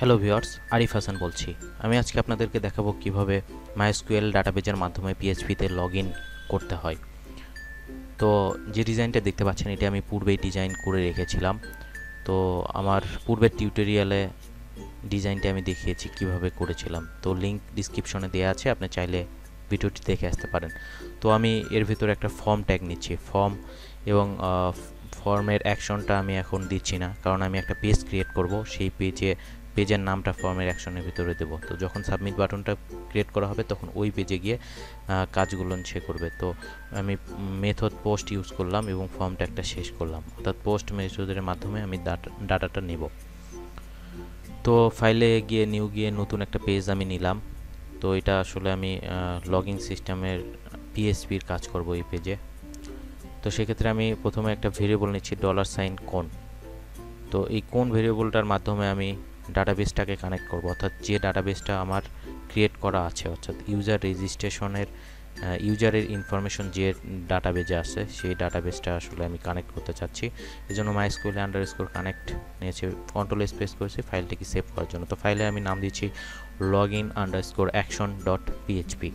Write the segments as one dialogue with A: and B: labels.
A: Hello viewers Arif Hasan বলছি। আমি আজকে আপনাদেরকে দেখাবো কীভাবে মাইএসকিউএল ডাটাবেজের মাধ্যমে পিএইচপিতে লগ ইন করতে হয়। তো যে ডিজাইনটা দেখতে পাচ্ছেন, এটা আমি পূর্বেই ডিজাইন করে রেখেছিলাম। তো আমার পূর্বের টিউটোরিয়ালে ডিজাইনটা আমি দেখিয়েছি কীভাবে করেছিলাম। তো লিংক ডিসক্রিপশনে দেওয়া আছে, আপনি চাইলে ভিডিওটি দেখে আসতে পারেন। তো আমি এর ভিতরে একটা ফর্ম ট্যাগ নিচ্ছি। ফর্ম এবং ফর্মের অ্যাকশনটা আমি এখন দিচ্ছি না। কারণ আমি একটা পেজ ক্রিয়েট করব, সেই পেজে পেজের নামটা ফর্মের অ্যাকশনের ভিতরে দেবো। তো যখন সাবমিট বাটনটা ক্রিয়েট করা হবে, তখন ওই পেজে গিয়ে কাজগুলো সে করবে। তো আমি মেথড পোস্ট ইউজ করলাম এবং ফর্মটা একটা শেষ করলাম। অর্থাৎ পোস্ট মেথডের মাধ্যমে আমি ডাটা ডাটাটা নেব। তো ফাইলে গিয়ে নিউ গিয়ে নতুন একটা পেজ আমি নিলাম। তো এটা আসলে আমি লগিং সিস্টেমের পিএসপির কাজ করব এই পেজে তো সেক্ষেত্রে আমি প্রথমে একটা ভেরিয়েবল নিচ্ছি ডলার সাইন কোন তো এই কোন ভেরিয়েবলটার মাধ্যমে আমি ডাটাবেসটাকে কানেক্ট করব, অর্থাৎ যে ডাটাবেসটা আমার ক্রিয়েট করা আছে, অর্থাৎ ইউজার রেজিস্ট্রেশনের ইউজারের ইনফরমেশন যে ডাটাবেজে আছে, সেই ডাটাবেসটা আসলে আমি কানেক্ট করতে চাচ্ছি। এই জন্য mysqli underscore connect নিয়েছে কন্ট্রোল স্পেস করেছি ফাইলটিকে সেভ করার জন্য। তো ফাইলে আমি নাম দিচ্ছি log in underscore action dot PHP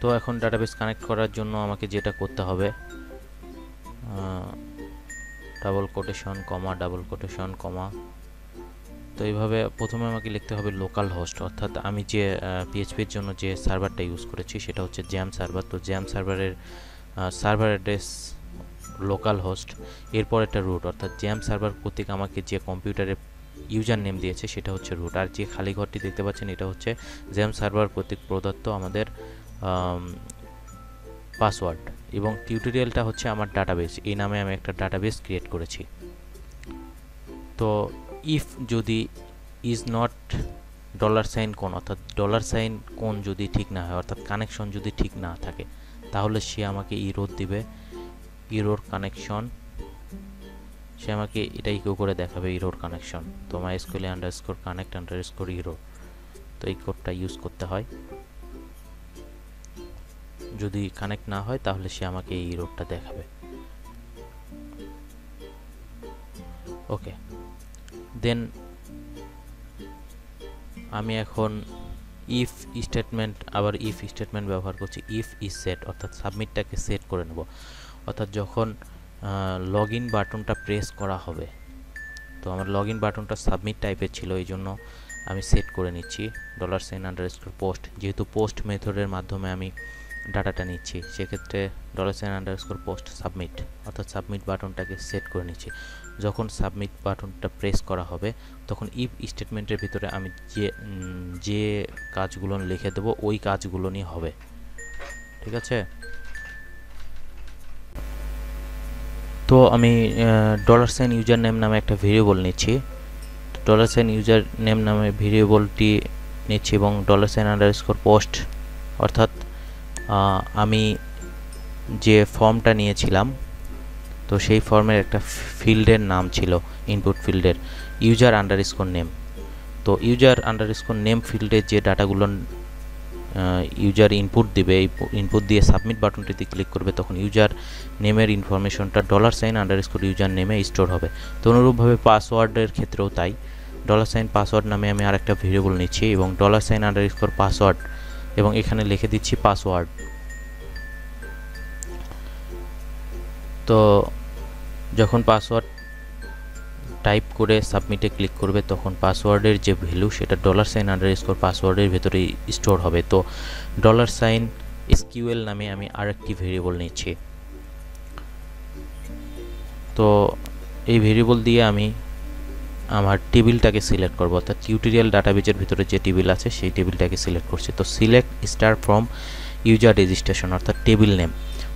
A: তো এখন ডাটাবেস কানেক্ট করার জন্য আমাকে যেটা করতে হবে double quotation comma double quotation comma তো এইভাবে প্রথমে আমাকে লিখতে হবে লোকাল হোস্ট অর্থাৎ আমি যে পিএইচপির জন্য যে সার্ভারটা ইউজ করেছি সেটা হচ্ছে জ্যাম সার্ভার তো জ্যাম সার্ভারের সার্ভার অ্যাড্রেস লোকাল হোস্ট এরপর একটা রুট অর্থাৎ জ্যাম সার্ভার কর্তৃক আমাকে যে কম্পিউটারে ইউজার নেম দিয়েছে সেটা হচ্ছে রুট আর যে খালি ঘরটি দেখতে পাচ্ছেন এটা হচ্ছে জ্যাম সার্ভার কর্তৃক প্রদত্ত আমাদের পাসওয়ার্ড এবং টিউটোরিয়ালটা হচ্ছে আমার ডাটাবেস এই নামে আমি একটা ডাটাবেস ক্রিয়েট করেছি। তো ইফ যদি ইজ নট ডলার সাইন কোন অর্থাৎ ডলার সাইন কোন যদি ঠিক না হয়, অর্থাৎ কানেকশন যদি ঠিক না থাকে, তাহলে সে আমাকে ইরোর দিবে। ইরোর কানেকশন সে আমাকে এটাই কেউ করে দেখাবে ইরোর কানেকশন তো mysqli underscore connect underscore error তো এই কোডটা ইউজ করতে হয়। যদি কানেক্ট না হয়, তাহলে সে আমাকে এই রোডটা দেখাবে। ওকে দেন আমি এখন ইফ স্টেটমেন্ট আবার ইফ স্টেটমেন্ট ব্যবহার করছি। ইফ ইজ সেট অর্থাৎ সাবমিটটাকে সেট করে নেব। অর্থাৎ যখন লগ ইন বাটনটা প্রেস করা হবে, তো আমার লগ ইন বাটনটা সাবমিট টাইপের ছিল, এই জন্য আমি সেট করে নিচ্ছি। Dollar sign underscore post যেহেতু পোস্ট মেথডের মাধ্যমে আমি ডাটাটা নিচ্ছি। সেক্ষেত্রে dollar sign underscore post submit অর্থাৎ সাবমিট বাটনটাকে সেট করে নিচ্ছি। যখন সাবমিট বাটনটা প্রেস করা হবে, তখন ইফ স্টেটমেন্টের ভিতরে আমি যে যে কাজগুলো লিখে দেবো, ওই কাজগুলো নিয়ে হবে। ঠিক আছে? তো আমি ডলার সাইন ইউজার নেম নামে একটা ভেরিয়েবল নিচ্ছি। ডলার সাইন ইউজার নেম নামে ভেরিয়েবলটি নিচ্ছি এবং dollar sign underscore post অর্থাৎ আমি যে ফর্মটা নিয়েছিলাম, তো সেই ফর্মের একটা ফিল্ডের নাম ছিল ইনপুট ফিল্ডের ইউজার আন্ডার স্কোর নেম তো ইউজার আন্ডার স্কোর নেম ফিল্ডের যে ডাটাগুলো ইউজার ইনপুট দিবে, এই ইনপুট দিয়ে সাবমিট বাটনটিতে ক্লিক করবে, তখন ইউজার নেমের ইনফরমেশনটা dollar sign underscore user নেমে স্টোর হবে। তো অনুরূপভাবে পাসওয়ার্ডের ক্ষেত্রেও তাই। ডলার সাইন পাসওয়ার্ড নামে আমি আরেকটা ভেরিয়েবল নিচ্ছি এবং dollar sign underscore password এবং এখানে লিখে দিচ্ছি পাসওয়ার্ড তো যখন পাসওয়ার্ড টাইপ করে সাবমিটে ক্লিক করবে, তখন পাসওয়ার্ডের যে ভ্যালু সেটা ডলার সাইন আন্ডার স্কোর পাসওয়ার্ডের ভেতরে স্টোর হবে। তো ডলার সাইন এসকিউএল নামে আমি আরেকটি ভেরিয়েবল নিচ্ছি। তো এই ভেরিয়েবল দিয়ে আমি আমার টেবিলটাকে সিলেক্ট করব। অর্থাৎ টিউটোরিয়াল ডাটাবেজের ভিতরে যে টেবিল আছে, সেই টেবিলটাকে সিলেক্ট করছি। তো select star from user registration অর্থাৎ টেবিল নেম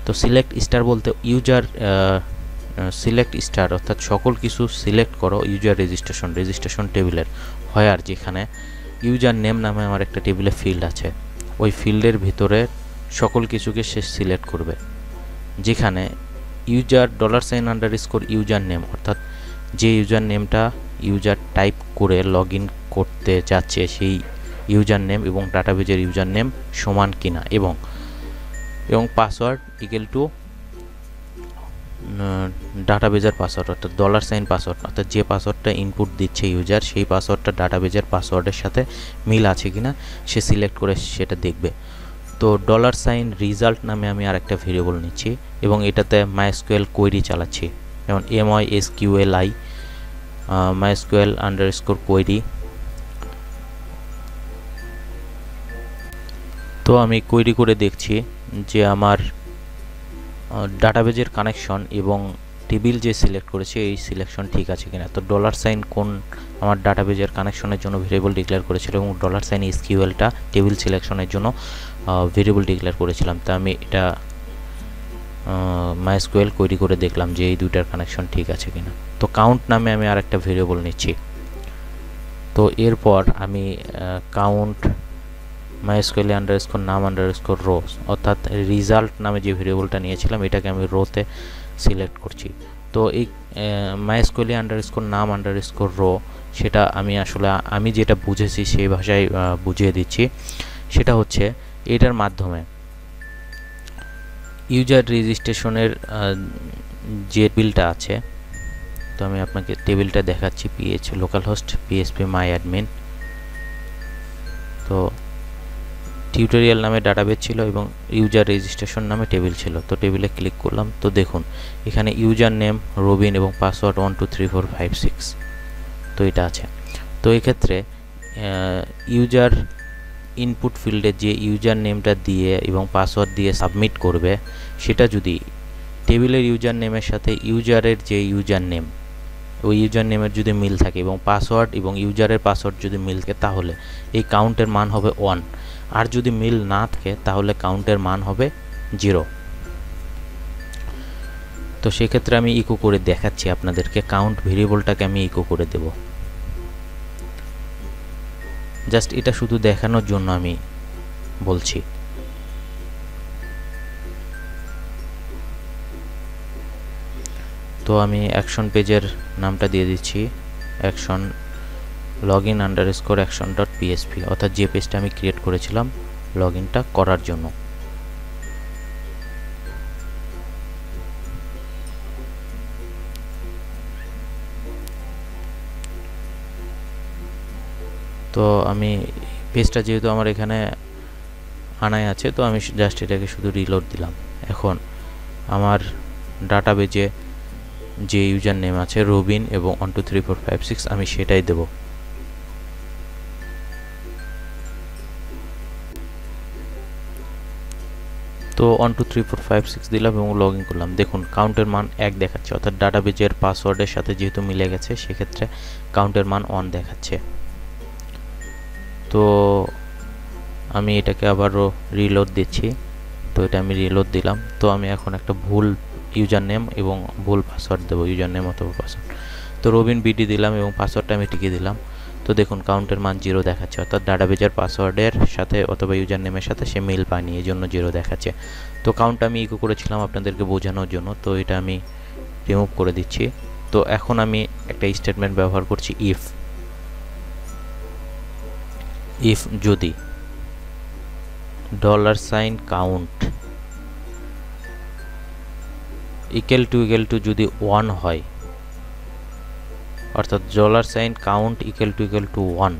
A: তো সিলেক্ট স্টার বলতে ইউজার সিলেক্ট স্টার অর্থাৎ সকল কিছু সিলেক্ট করো ইউজার রেজিস্ট্রেশন রেজিস্ট্রেশন টেবিলের হয় আর যেখানে ইউজার নেম নামে আমার একটা টেবিলে ফিল্ড আছে। ওই ফিল্ডের ভিতরে সকল কিছুকে সে সিলেক্ট করবে। যেখানে user dollar sign underscore user name অর্থাৎ যে ইউজার নেমটা ইউজার টাইপ করে লগ করতে যাচ্ছে সেই ইউজার নেম এবং ডাটাবেজের ইউজার নেম সমান কিনা এবং এবং পাসওয়ার্ড ইকুয়াল টু ডাটাবেজের পাসওয়ার্ড অর্থাৎ ডলার সাইন পাসওয়ার্ড, অর্থাৎ যে পাসওয়ার্ডটা ইনপুট দিচ্ছে ইউজার সেই পাসওয়ার্ডটা ডাটাবেজের পাসওয়ার্ডের সাথে মিল আছে কি না সে সিলেক্ট করে সেটা দেখবে। তো ডলার সাইন রিজাল্ট নামে আমি আর একটা ভেরিয়েবল নিচ্ছি এবং এটাতে মাইস্কুয়েল কোয়েরি চালাচ্ছি। যেমন M Y S Q L I mysql underscore query তো আমি কোয়েরি করে দেখছি যে আমার ডাটাবেজের কানেকশন এবং টেবিল যে সিলেক্ট করেছে, এই সিলেকশন ঠিক আছে কিনা? তো ডলার সাইন কোন আমার ডাটাবেজের কানেকশনের জন্য ভেরিয়েবল ডিক্লেয়ার করেছিল এবং ডলার সাইন এসকিউএলটা টেবিল সিলেকশনের জন্য ভেরিয়েবল ডিক্লেয়ার করেছিলাম। তা আমি এটা মাইস্কুয়েল কোয়েরি করে দেখলাম যে এই দুইটার কানেকশন ঠিক আছে কিনা। তো কাউন্ট নামে আমি আর একটা ভেরিয়েবল নিচ্ছি। তো এরপর আমি count mysqli underscore num underscore row অর্থাৎ রিজাল্ট নামে যে ভেরিয়েবলটা নিয়েছিলাম, এটাকে আমি রোতে সিলেক্ট করছি। তো এই mysqli underscore num underscore row সেটা আমি আসলে, আমি যেটা বুঝেছি সেই ভাষায় বুঝিয়ে দিচ্ছি। সেটা হচ্ছে, এটার মাধ্যমে ইউজার রেজিস্ট্রেশনের যে বিলটা আছে, তো আমি আপনাকে টেবিলটা দেখাচ্ছি, PH local host PHP my admin তো টিউটোরিয়াল নামে ডাটাবেস ছিল এবং ইউজার রেজিস্ট্রেশন নামে টেবিল ছিল। তো টেবিলে ক্লিক করলাম, তো দেখুন, এখানে ইউজার নেম রবিন এবং password one two three four five six তো এটা আছে। তো এক্ষেত্রে ইউজার ইনপুট ফিল্ডে যে ইউজার নেমটা দিয়ে এবং পাসওয়ার্ড দিয়ে সাবমিট করবে, সেটা যদি টেবিলের ইউজার নেমের সাথে ইউজারের যে ইউজার নেম ওই ইউজার নেমের যদি মিল থাকে এবং পাসওয়ার্ড এবং ইউজারের পাসওয়ার্ড যদি মিল থাকে, তাহলে এই কাউন্টের মান হবে ওয়ান আর যদি মিল না থাকে, তাহলে কাউন্টের মান হবে জিরো তো সেক্ষেত্রে আমি ইকো করে দেখাচ্ছি আপনাদেরকে কাউন্ট ভেরিয়েবলটাকে আমি ইকো করে দেব। জাস্ট এটা শুধু দেখানোর জন্য আমি বলছি। তো আমি অ্যাকশন পেজের নামটা দিয়ে দিচ্ছি action log in underscore action dot PHP অর্থাৎ যে পেজটা আমি ক্রিয়েট করেছিলাম লগ ইনটা করার জন্য। তো আমি পেজটা যেহেতু আমার এখানে আনায় আছে, তো আমি জাস্ট এটাকে শুধু রিলোড দিলাম। এখন আমার ডাটাবেজে যে ইউজার নেম আছে রবিন এবং one two three four five six আমি সেটাই দেবো। তো one two three four five six দিলাম এবং লগ ইন করলাম। দেখুন কাউন্টের মান এক দেখাচ্ছে, অর্থাৎ ডাটাবেজের পাসওয়ার্ডের সাথে যেহেতু মিলে গেছে, সেক্ষেত্রে কাউন্টের মান ওয়ান দেখাচ্ছে। তো আমি এটাকে আবারও রিলোড দিচ্ছি। তো এটা আমি রিলোড দিলাম। তো আমি এখন একটা ভুল ইউজার নেম এবং ভুল পাসওয়ার্ড দেবো ইউজার নেম অথবা পাসওয়ার্ড তো রবিন বিডি দিলাম এবং পাসওয়ার্ডটা আমি টিকে দিলাম। তো দেখুন কাউন্টের মান জিরো দেখাচ্ছে। অর্থাৎ ডাটাবেজের পাসওয়ার্ডের সাথে অথবা ইউজার নেমের সাথে সে মিল পায়নি এই জন্য জিরো দেখাচ্ছে। তো কাউন্ট আমি ইকো করেছিলাম আপনাদেরকে বোঝানোর জন্য। তো এটা আমি রিমুভ করে দিচ্ছি। তো এখন আমি একটা স্টেটমেন্ট ব্যবহার করছি ইফ ইফ যদি। Dollar sign count. Equal to equal to যদি ওয়ান হয়, অর্থাৎ dollar sign count equal to equal to one.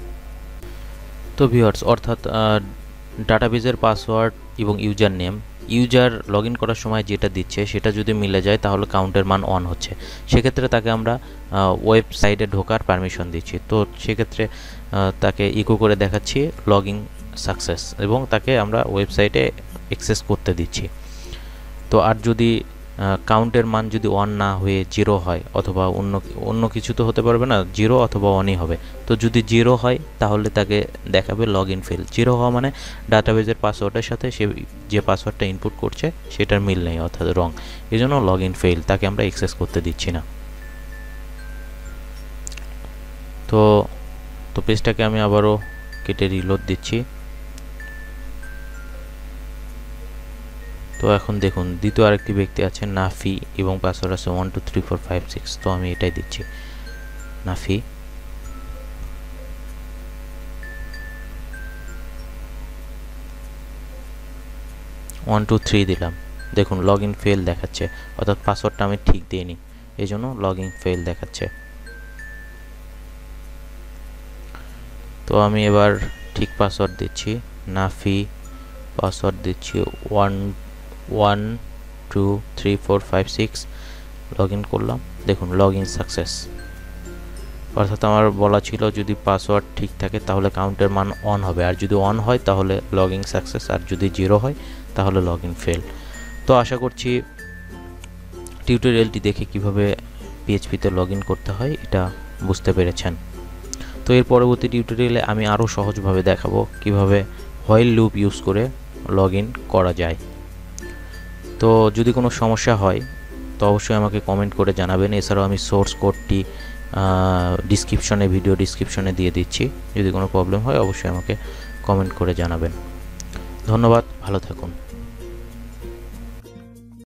A: তো ভিওয়ার্স অর্থাৎ ডাটাবেজের পাসওয়ার্ড এবং user name user log in করার সময় যেটা দিচ্ছে, সেটা যদি মিলে যায়, তাহলে কাউন্টের মান অন হচ্ছে। সেক্ষেত্রে তাকে আমরা ওয়েবসাইটে ঢোকার পারমিশন দিচ্ছি। তো সেক্ষেত্রে তাকে ইকো করে দেখাচ্ছি লগ ইন সাকসেস এবং তাকে আমরা ওয়েবসাইটে অ্যাক্সেস করতে দিচ্ছি। তো আর যদি কাউন্টের মান যদি ওয়ান না হয়ে জিরো হয় অথবা অন্য অন্য কিছু তো হতে পারবে না জিরো অথবা ওয়ানই হবে। তো যদি জিরো হয়, তাহলে তাকে দেখাবে লগ ইন ফেল জিরো হওয়া মানে ডাটাবেজের পাসওয়ার্ডের সাথে সে যে পাসওয়ার্ডটা ইনপুট করছে, সেটার মিল নেই, অর্থাৎ রং এই জন্য লগ ইন ফেল তাকে আমরা এক্সেস করতে দিচ্ছি না। তো তো পেজটাকে আমি আবারও কেটে রিলোড দিচ্ছি। তো এখন দেখুন, দ্বিতীয় আরেকটি ব্যক্তি আছে নাফি এবং পাসওয়ার্ড আছে one two three four five six তো আমি এটাই দিচ্ছি। নাফি। ওয়ান টু থ্রি দিলাম। দেখুন লগ ইন ফেল দেখাচ্ছে, অর্থাৎ পাসওয়ার্ডটা আমি ঠিক দিইনি এই জন্য লগ ইন ফেল দেখাচ্ছে। তো আমি এবার ঠিক পাসওয়ার্ড দিচ্ছি, নাফি, পাসওয়ার্ড দিচ্ছি one one two three four five six log in করলাম। দেখুন লগ ইন সাকসেস অর্থাৎ আমার বলা ছিল যদি পাসওয়ার্ড ঠিক থাকে তাহলে কাউন্টের মান অন হবে। আর যদি অন হয় তাহলে লগ ইন সাকসেস আর যদি জিরো হয় তাহলে লগ ইন ফেল তো আশা করছি টিউটোরিয়ালটি দেখে কীভাবে পিএইচপিতে লগ ইন করতে হয়, এটা বুঝতে পেরেছেন। তো এর পরবর্তী টিউটোরিয়ালে আমি আরও সহজভাবে দেখাবো কীভাবে হোয়াইল লুপ ইউজ করে লগ করা যায়। তো যদি কোনো সমস্যা হয়, তো অবশ্যই আমাকে কমেন্ট করে জানাবেন। এছাড়াও আমি সোর্স কোডটি ডিসক্রিপশনে ভিডিও ডিসক্রিপশনে দিয়ে দিচ্ছি। যদি কোনো প্রবলেম হয়, অবশ্যই আমাকে কমেন্ট করে জানাবেন। ধন্যবাদ, ভালো থাকুন।